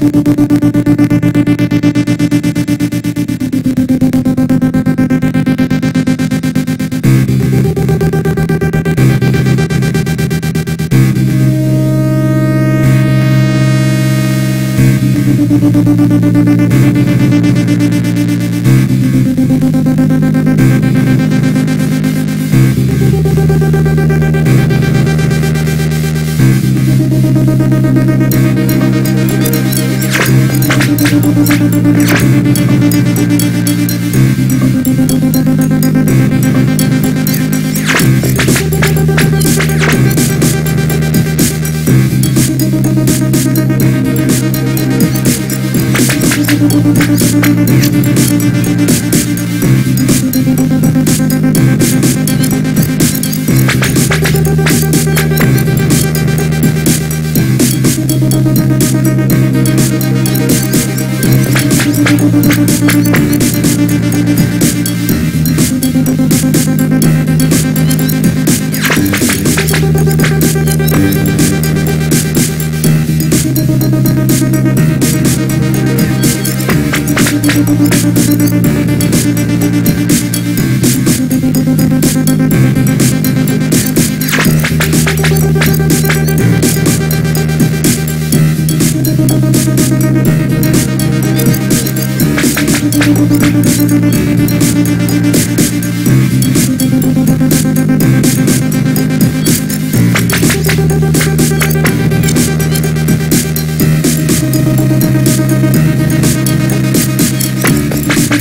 you.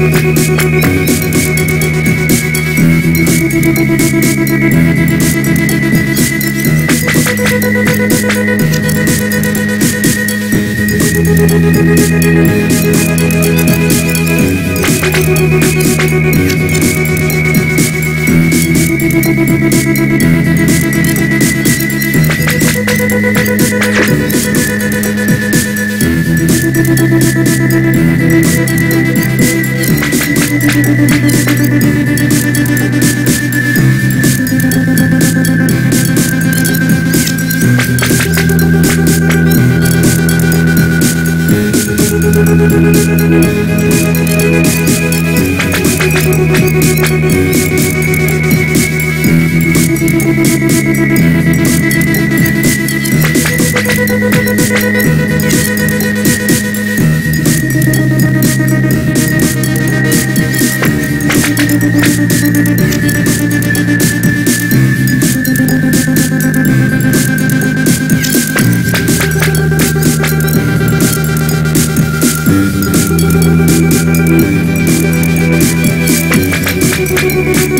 Thank